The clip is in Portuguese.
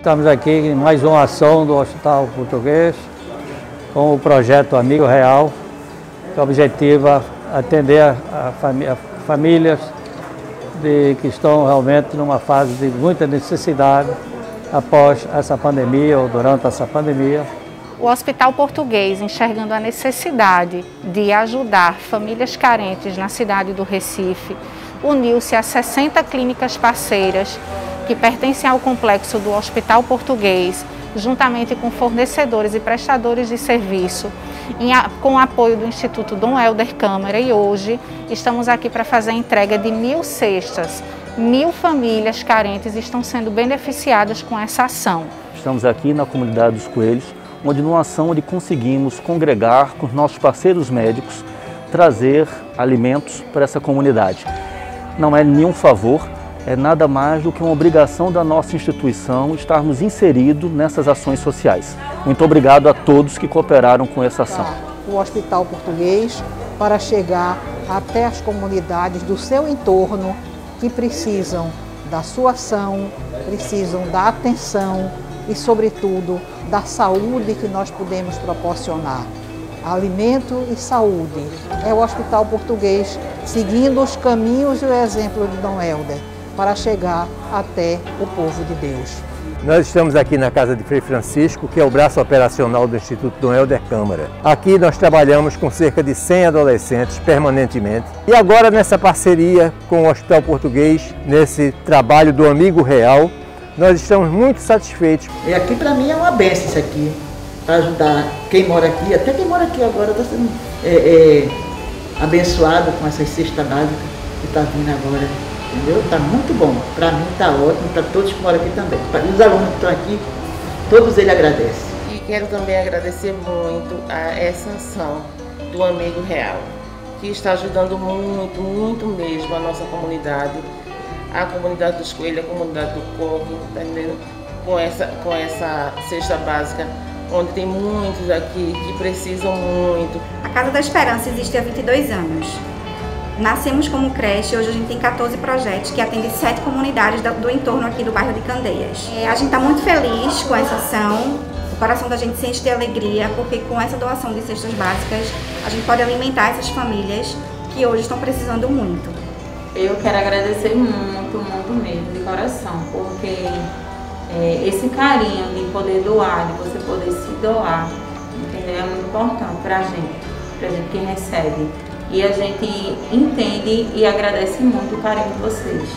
Estamos aqui em mais uma ação do Hospital Português com o projeto Amigo Real, que objetiva atender a, a, a famílias de, que estão realmente numa fase de muita necessidade após essa pandemia ou durante essa pandemia. O Hospital Português, enxergando a necessidade de ajudar famílias carentes na cidade do Recife, uniu-se a 60 clínicas parceiras que pertencem ao complexo do Hospital Português, juntamente com fornecedores e prestadores de serviço, com o apoio do Instituto Dom Helder Câmara e hoje estamos aqui para fazer a entrega de mil cestas. Mil famílias carentes estão sendo beneficiadas com essa ação. Estamos aqui na comunidade dos Coelhos, onde numa ação onde conseguimos congregar com os nossos parceiros médicos, trazer alimentos para essa comunidade. Não é nenhum favor, é nada mais do que uma obrigação da nossa instituição estarmos inseridos nessas ações sociais. Muito obrigado a todos que cooperaram com essa ação. O Hospital Português para chegar até as comunidades do seu entorno que precisam da sua ação, precisam da atenção e, sobretudo, da saúde que nós podemos proporcionar. Alimento e saúde. É o Hospital Português seguindo os caminhos e o exemplo de Dom Helder para chegar até o povo de Deus. Nós estamos aqui na casa de Frei Francisco, que é o braço operacional do Instituto Dom Helder Câmara. Aqui nós trabalhamos com cerca de 100 adolescentes permanentemente. E agora nessa parceria com o Hospital Português, nesse trabalho do Amigo Real, nós estamos muito satisfeitos. E aqui para mim é uma benção isso aqui, para ajudar quem mora aqui, até quem mora aqui agora está sendo é, é, abençoado com essa cesta básica que está vindo agora. Entendeu? Está muito bom. Para mim está ótimo, para todos que moram aqui também. Para os alunos que estão aqui, todos eles agradecem. E quero também agradecer muito a essa ação do Amigo Real, que está ajudando muito, muito mesmo a nossa comunidade, a comunidade dos coelhos, a comunidade do coque, tá entendendo? Com essa, com essa cesta básica onde tem muitos aqui que precisam muito. A Casa da Esperança existe há 22 anos. Nascemos como creche, hoje a gente tem 14 projetos que atendem sete comunidades do, entorno aqui do bairro de Candeias. É, a gente está muito feliz com essa ação, o coração da gente sente de alegria, porque com essa doação de cestas básicas, a gente pode alimentar essas famílias que hoje estão precisando muito. Eu quero agradecer muito, muito mesmo, de coração, porque é, esse carinho de poder doar, de você poder se doar, entendeu? É muito importante para a gente, para a gente que recebe. E a gente entende e agradece muito o carinho de vocês.